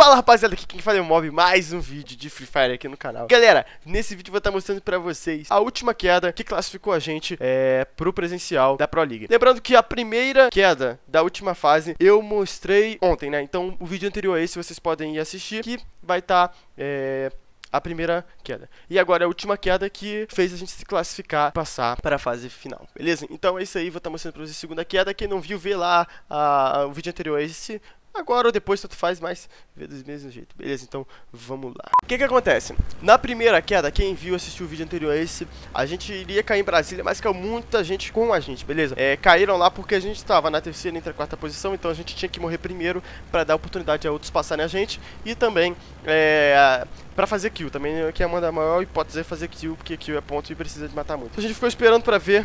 Fala rapaziada, aqui quem fala é o Mob, mais um vídeo de Free Fire aqui no canal Galera, nesse vídeo eu vou estar mostrando pra vocês a última queda que classificou a gente é, pro presencial da Pro League Lembrando que a primeira queda da última fase eu mostrei ontem, né? Então o vídeo anterior a esse vocês podem ir assistir que vai estar... Tá, é, a primeira queda. E agora a última queda que fez a gente se classificar, passar para a fase final, beleza? Então é isso aí, vou estar mostrando para vocês a segunda queda. Quem não viu, vê lá a, a, o vídeo anterior a esse, Agora ou depois tanto faz, mas vê do mesmo jeito. Beleza, então vamos lá. O que que acontece? Na primeira queda, quem viu, assistiu o vídeo anterior a esse, a gente iria cair em Brasília, mas caiu muita gente com a gente, beleza? É, caíram lá porque a gente estava na terceira entre a quarta posição, então a gente tinha que morrer primeiro para dar oportunidade a outros passarem a gente e também é, para fazer kill. Também que é uma da maior hipótese é fazer kill, porque kill é ponto e precisa de matar muito. A gente ficou esperando para ver,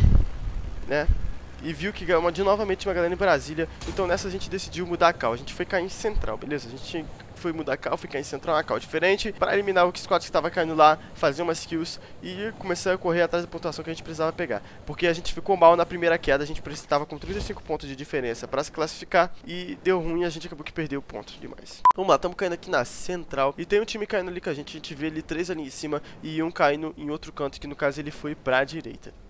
né? E viu que ganhou de novamente uma galera em Brasília. Então nessa a gente decidiu mudar a cal. A gente foi cair em central, beleza? A gente foi mudar a cal, foi cair em central, uma cal diferente, para eliminar o squad que estava caindo lá, fazer umas kills e começar a correr atrás da pontuação que a gente precisava pegar. Porque a gente ficou mal na primeira queda, a gente precisava com 35 pontos de diferença para se classificar e deu ruim a gente acabou que perdeu pontos demais. Vamos lá, estamos caindo aqui na central e tem um time caindo ali com a gente, a gente vê ali três ali em cima e um caindo em outro canto, que no caso ele foi para a direita.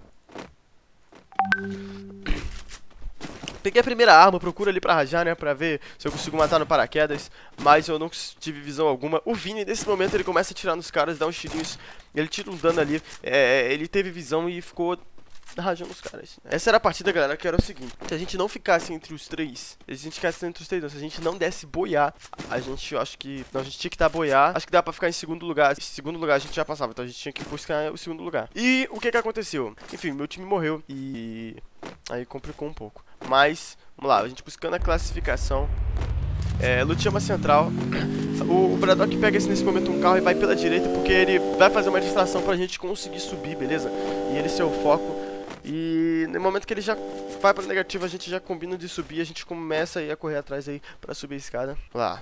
Peguei a primeira arma, procuro ali pra rajar, né, pra ver se eu consigo matar no paraquedas, mas eu não tive visão alguma. O Vini, nesse momento, ele começa a atirar nos caras, dá uns tirinhos, ele tira um dano ali, é, ele teve visão e ficou rajando os caras. Essa era a partida, galera, que era o seguinte. Se a gente não ficasse entre os três, se a gente ficasse entre os três, não, se a gente não desse boiar, a gente, acho que... Não, a gente tinha que dar boiar. Acho que dá pra ficar em segundo lugar. Em segundo lugar a gente já passava, então a gente tinha que buscar o segundo lugar. E o que que aconteceu? Enfim, meu time morreu e... Aí complicou um pouco. Mas, vamos lá, a gente buscando a classificação. É, Lutiama Central. O, o Braddock pega esse, nesse momento um carro e vai pela direita porque ele vai fazer uma distração pra gente conseguir subir, beleza? E ele ser o foco. E no momento que ele já vai para negativo, a gente já combina de subir, a gente começa aí a correr atrás aí para subir a escada. Lá.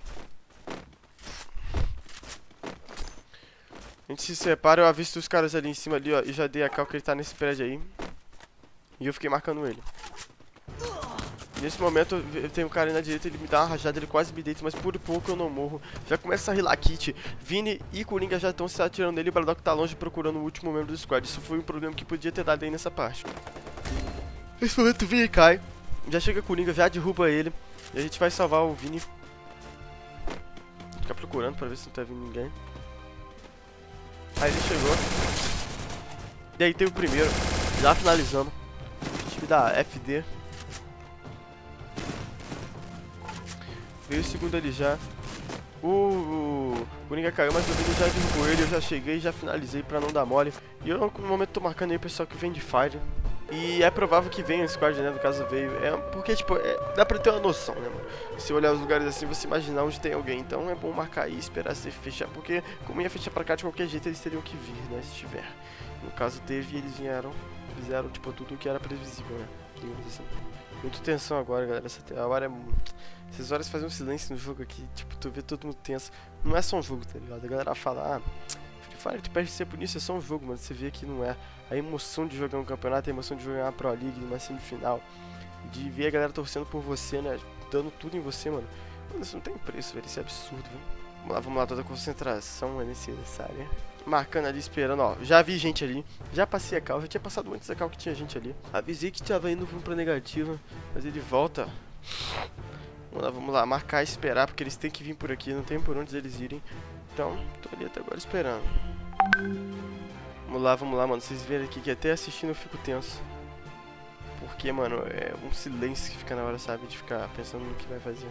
A gente se separa, eu avisto os caras ali em cima ali, ó, e já dei a cal que ele tá nesse prédio aí. E eu fiquei marcando ele. Nesse momento, eu tenho um cara na direita, ele me dá uma rajada, ele quase me deita, mas por pouco eu não morro. Já começa a rilar kit. Vini e Coringa já estão se atirando nele, o Braddock tá longe procurando o último membro do squad. Isso foi um problema que podia ter dado aí nessa parte. Nesse momento, o Vini cai. Já chega Coringa, já derruba ele. E a gente vai salvar o Vini. Ficar procurando pra ver se não tá vindo ninguém. Aí ele chegou. E aí tem o primeiro. Já finalizando. O time da FD. Veio o segundo ali já. O, o Coringa caiu, mas Vini já derrubou ele. Eu já cheguei já finalizei pra não dar mole. E eu no momento tô marcando aí o pessoal que vem de Fire. E é provável que venha o squad, né? No caso veio. É porque, tipo, é, dá pra ter uma noção, né, mano? Se olhar os lugares assim, você imaginar onde tem alguém. Então é bom marcar aí esperar se fechar. Porque, como ia fechar pra cá de qualquer jeito, eles teriam que vir, né? Se tiver. No caso teve, eles vieram. Fizeram, tipo, tudo o que era previsível, né? Digamos assim. Muito tensão agora, galera. Essa hora é. Essas horas fazem um silêncio no jogo aqui, tipo, tu vê todo mundo tenso. Não é só um jogo, tá ligado? A galera fala, ah, Free Fire tu perde ser por isso, é só um jogo, mano. Você vê que não é. A emoção de jogar um campeonato, a emoção de jogar uma Pro League, uma semifinal. De ver a galera torcendo por você, né? Dando tudo em você, mano. Mano, isso não tem preço, velho. Isso é absurdo, velho. Vamos lá, vamos lá, toda a concentração é necessária marcando ali, esperando, ó. Já vi gente ali, já passei a cal, já tinha passado antes da cal que tinha gente ali. Avisei que tava indo pra negativa, mas ele volta. Vamos lá, vamos lá, marcar e esperar, porque eles têm que vir por aqui, não tem por onde eles irem. Então, tô ali até agora esperando. Vamos lá, vamos lá, mano. Vocês verem aqui que até assistindo eu fico tenso. Porque, mano, é um silêncio que fica na hora, sabe? De ficar pensando no que vai fazer.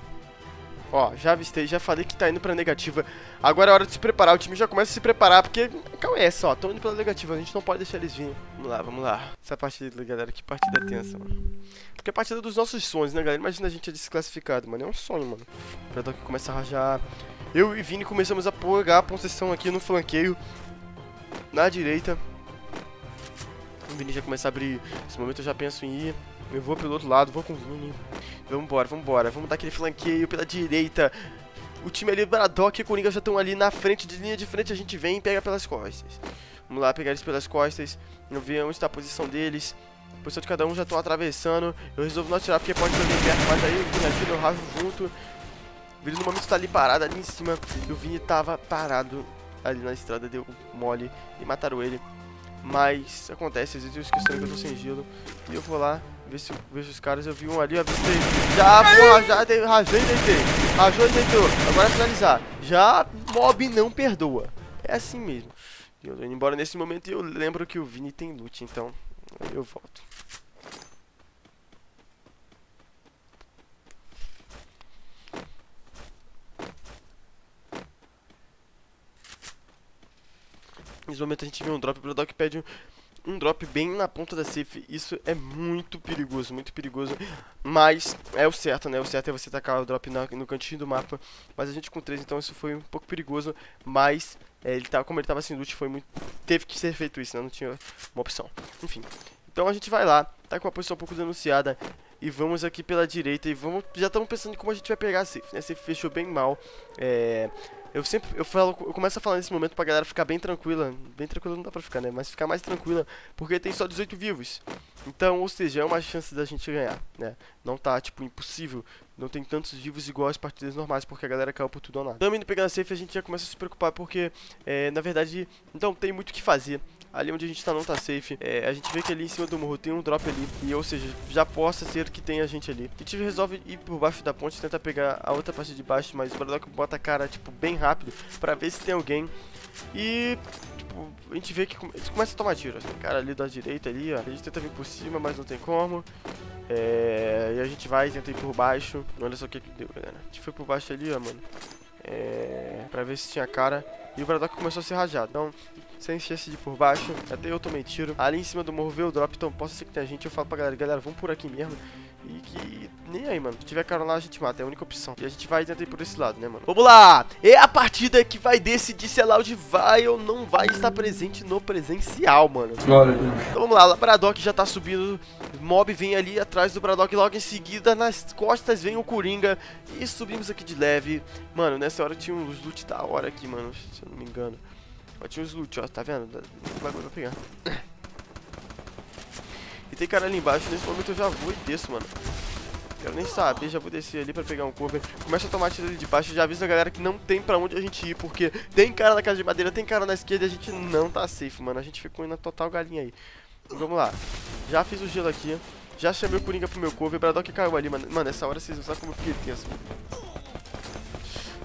Ó, já avistei, já falei que tá indo pra negativa. Agora é hora de se preparar, o time já começa a se preparar, porque... Calma é essa, ó, tão indo pela negativa, a gente não pode deixar eles virem. Vamos lá, vamos lá. Essa partida, galera, que partida tensa, mano. Porque é a partida dos nossos sonhos, né, galera? Imagina a gente é desclassificado, mano, é um sonho, mano. O Predador que começa a rajar. Eu e Vini começamos a pegar a posição aqui no flanqueio. Na direita. O Vini já começa a abrir. Nesse momento eu já penso em ir. Eu vou pelo outro lado, vou com o Vini. Vambora, vambora. Vamos dar aquele flanqueio pela direita. O time ali, Braddock e Coringa já estão ali na frente, de linha de frente. A gente vem e pega pelas costas. Vamos lá, pegar eles pelas costas. Ver onde está a posição deles. A posição de cada um já estão atravessando. Eu resolvo não atirar porque pode alguém perto, mas aí o Vini atira, eu raso junto. O Vini no momento tá ali parado, ali em cima. E o Vini tava parado ali na estrada, deu mole e mataram ele. Mas acontece, às vezes eu esqueço que eu tô sem gelo. E eu vou lá, eu vejo os caras. Eu vi um ali, avistei. Já, porra, já dei, e deitei. Rajou e deitou. Agora finalizar. Já, mob não perdoa. É assim mesmo. Eu tô indo embora nesse momento e eu lembro que o Vini tem loot, então eu volto. Nesse momento a gente vê um drop, o Braddock pede um, um drop bem na ponta da safe. Isso é muito perigoso, muito perigoso. Mas é o certo, né? O certo é você tacar o drop na, no cantinho do mapa. Mas a gente com 3, então isso foi um pouco perigoso. Mas é, ele tava, como ele tava sem loot, foi muito. Teve que ser feito isso, né? Não tinha uma opção. Enfim. Então a gente vai lá, tá com uma posição um pouco denunciada. E vamos aqui pela direita e vamos. Já estamos pensando em como a gente vai pegar a safe, né? A safe fechou bem mal. É. Eu sempre, eu falo, eu começo a falar nesse momento pra galera ficar bem tranquila. Bem tranquila não dá pra ficar, né? Mas ficar mais tranquila, porque tem só 18 vivos. Então, ou seja, é uma chance da gente ganhar, né? Não tá, tipo, impossível. Não tem tantos vivos igual as partidas normais, porque a galera caiu por tudo ou nada. Também indo pegando a safe, a gente já começa a se preocupar, porque, é, na verdade, não tem muito o que fazer. Ali onde a gente tá não tá safe. É, a gente vê que ali em cima do morro tem um drop ali. E ou seja, já possa ser que tenha gente ali. A gente resolve ir por baixo da ponte, tentar pegar a outra parte de baixo. Mas o Braddock bota a cara, tipo, bem rápido. Pra ver se tem alguém. E, tipo, a gente vê que come começa a tomar tiro. Tem cara ali da direita ali, ó. A gente tenta vir por cima, mas não tem como. É, e a gente vai, tenta ir por baixo. Olha só o que que deu, galera. A gente foi por baixo ali, ó, mano. É, pra ver se tinha cara. E o Braddock começou a ser rajado. Então, sem chance de ir por baixo. Até eu tomei tiro. Ali em cima do morro veio o drop, então posso ser que tenha gente. Eu falo pra galera, galera, vamos por aqui mesmo. E que nem aí, mano. Se tiver cara lá, a gente mata. É a única opção. E a gente vai tentar ir por esse lado, né, mano? Vamos lá! É a partida que vai decidir se a Loud vai ou não vai estar presente no presencial, mano. Glória Então vamos lá, o Braddock já tá subindo. Mob vem ali atrás do Braddock. Logo em seguida, nas costas vem o Coringa. E subimos aqui de leve. Mano, nessa hora tinha uns loot da hora aqui, mano. Se eu não me engano. Ó, tinha uns loot, ó. Tá vendo? Vai, vai pegar. E tem cara ali embaixo, nesse momento eu já vou e desço, mano. Quero nem saber, já vou descer ali pra pegar um cover. Começa a tomar tiro ali de baixo, já avisa a galera que não tem pra onde a gente ir, porque tem cara na casa de madeira, tem cara na esquerda e a gente não tá safe, mano. A gente ficou na total galinha aí. Vamos lá. Já fiz o gelo aqui, já chamei o Coringa pro meu cover, o Braddock caiu ali, mano. Mano, nessa hora vocês não sabem como eu fiquei tenso.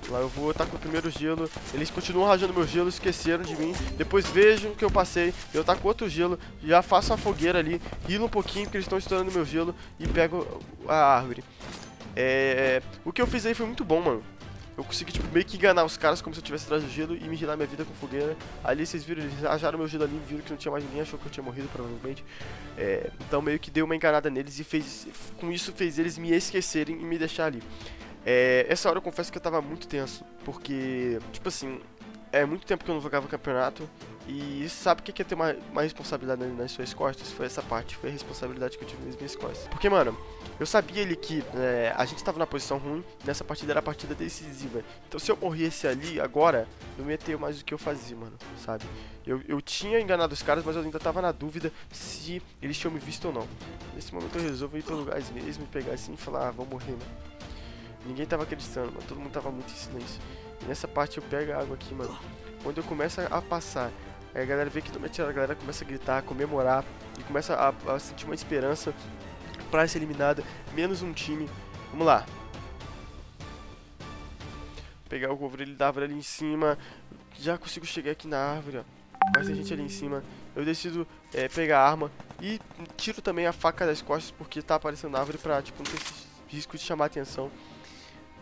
Lá eu vou, tá com o primeiro gelo. Eles continuam rajando meu gelo, esqueceram de mim. Depois vejam que eu passei. Eu tá com outro gelo. Já faço a fogueira ali. Rilo um pouquinho, porque eles estão estourando meu gelo. E pego a árvore. É... O que eu fiz aí foi muito bom, mano. Eu consegui, tipo, meio que enganar os caras como se eu tivesse atrás do gelo e me girar minha vida com fogueira. Ali vocês viram, eles rajaram meu gelo ali, viram que não tinha mais ninguém, achou que eu tinha morrido, provavelmente. É, então meio que deu uma enganada neles e fez, com isso fez eles me esquecerem e me deixar ali. É, essa hora eu confesso que eu tava muito tenso, porque, tipo assim, é muito tempo que eu não jogava campeonato e sabe o que é ter uma, uma responsabilidade nas suas costas? Foi essa parte, foi a responsabilidade que eu tive nas minhas costas. Porque, mano, eu sabia ali que é, a gente tava na posição ruim, nessa partida era a partida decisiva. Então se eu morresse ali agora, eu não ia ter mais o que eu fazia, mano, sabe? Eu, eu tinha enganado os caras, mas eu ainda tava na dúvida se eles tinham me visto ou não. Nesse momento eu resolvo ir pelo gás mesmo pegar assim e falar, ah, vou morrer, mano. Ninguém tava acreditando, mano. Todo mundo tava muito em silêncio. E nessa parte eu pego a água aqui, mano. Quando eu começo a passar, a galera vê que não me a galera começa a gritar, a comemorar e começa a, a sentir uma esperança pra ser eliminada. Menos um time. Vamos lá. Pegar o cover da árvore ali em cima. Já consigo chegar aqui na árvore, ó. Mas tem gente ali em cima. Eu decido é, pegar a arma e tiro também a faca das costas porque tá aparecendo na árvore pra, tipo, não ter risco de chamar atenção.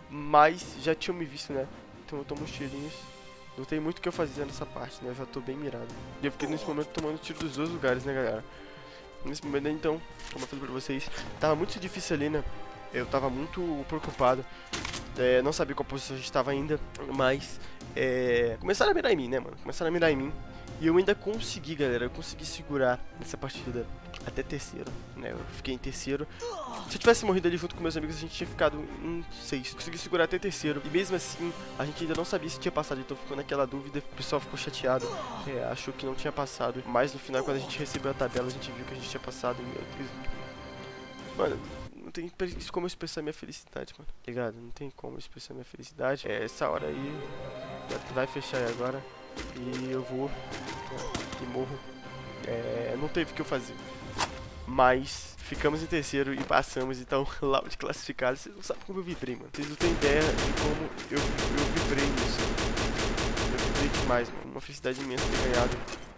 Mas já tinham me visto, né? Então eu tomo uns tirinhos. Não tem muito o que eu fazer nessa parte, né? Eu já tô bem mirado. E eu fiquei nesse momento tomando tiro dos dois lugares, né, galera? Nesse momento, então, como eu falei pra vocês, tava muito difícil ali, né? Eu tava muito preocupado. É, não sabia qual posição a gente tava ainda, mas é, começaram a mirar em mim, né, mano? Começaram a mirar em mim. E eu ainda consegui, galera, eu consegui segurar essa partida até terceiro, né? Eu fiquei em terceiro. Se eu tivesse morrido ali junto com meus amigos, a gente tinha ficado em sexto. Consegui segurar até terceiro. E mesmo assim, a gente ainda não sabia se tinha passado, então ficou naquela dúvida. O pessoal ficou chateado, é, achou que não tinha passado. Mas no final, quando a gente recebeu a tabela, a gente viu que a gente tinha passado. E, meu Deus, mano, não tem como expressar minha felicidade, mano. Ligado? Não tem como expressar minha felicidade. É essa hora aí. Vai fechar aí agora. E eu vou. E morro. É, não teve o que eu fazer. Mas ficamos em terceiro e passamos, então Loud classificado. Vocês não sabem como eu vibrei, mano. Vocês não têm ideia de como eu, eu vibrei nisso. Eu vibrei demais, mano. Uma felicidade imensa ter ganhado.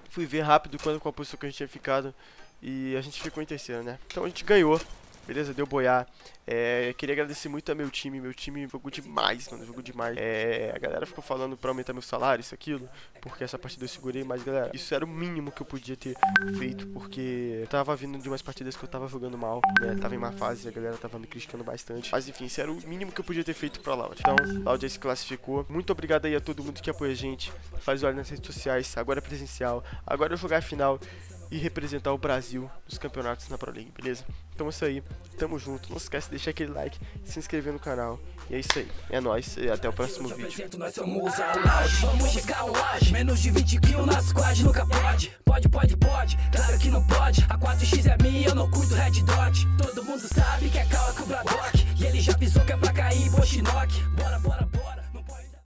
Fui ver rápido quando com a posição que a gente tinha ficado. E a gente ficou em terceiro, né? Então a gente ganhou beleza? Deu boiar. É, queria agradecer muito ao meu time, meu time jogou demais, mano, jogou demais. É, a galera ficou falando pra aumentar meu salário, isso, aquilo, porque essa partida eu segurei, mas galera, isso era o mínimo que eu podia ter feito, porque eu tava vindo de umas partidas que eu tava jogando mal, né, tava em má fase, a galera tava me criticando bastante, mas enfim, isso era o mínimo que eu podia ter feito pra Loud. Então, Loud se classificou. Muito obrigado aí a todo mundo que apoia a gente, faz olho nas redes sociais, agora é presencial, agora eu jogar a final e representar o Brasil nos campeonatos na Pro League, beleza? Então é isso aí, tamo junto, não esquece de deixar aquele like, se inscrever no canal, e é isso aí, é nóis, e até o próximo vídeo. Menos de 20 quilos na squad nunca pode, pode, pode, pode, claro que não pode, a 4x é minha, eu não Red Dot, todo mundo sabe que é Kawa com o Braddock, e ele já avisou que é pra cair, Boschinock, bora, bora,